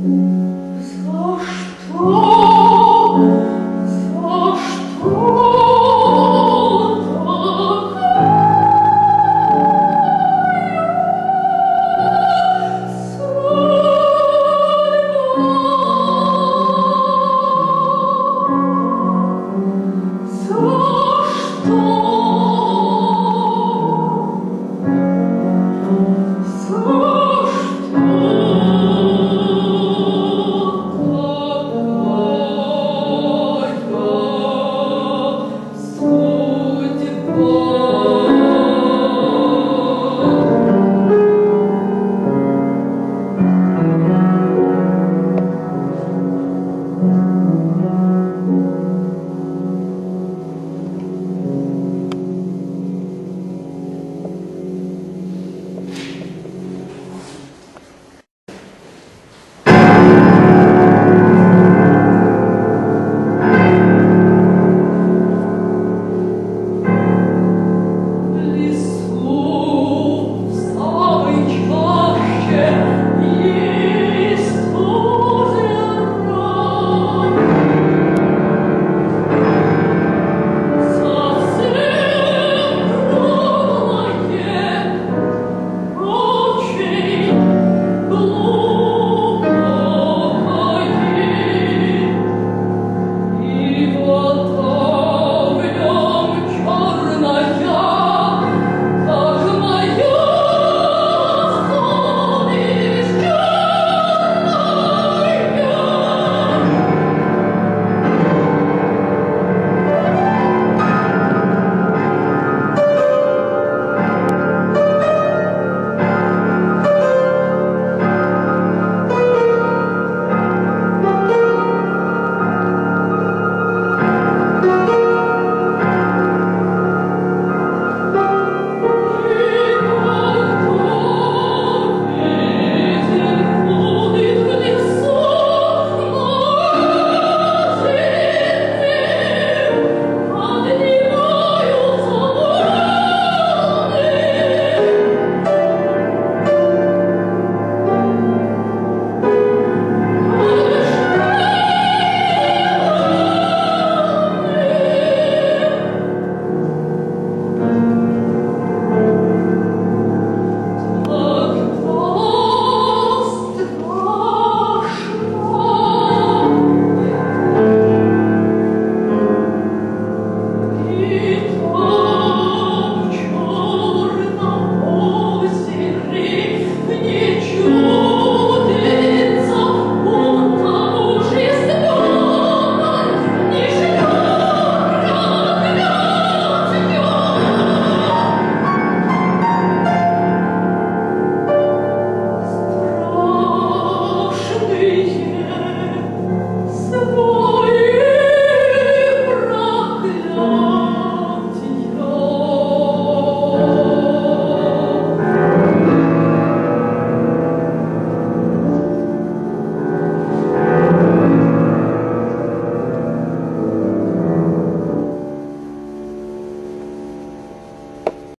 За что?